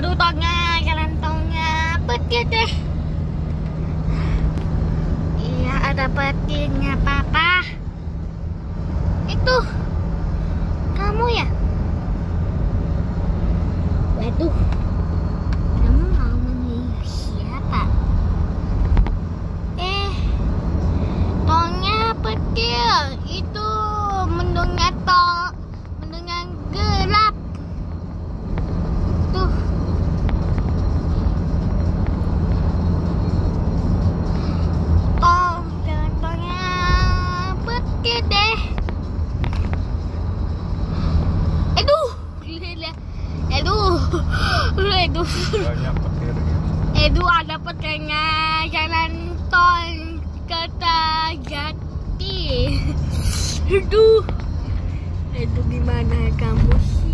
Aduh tongnya, jalan tongnya petir deh. Iya ada petirnya papa. Itu kamu ya? Waduh, banyak petirnya aduh ada petirnya jalan tol kata Jati. Aduh, aduh gimana kamu sih.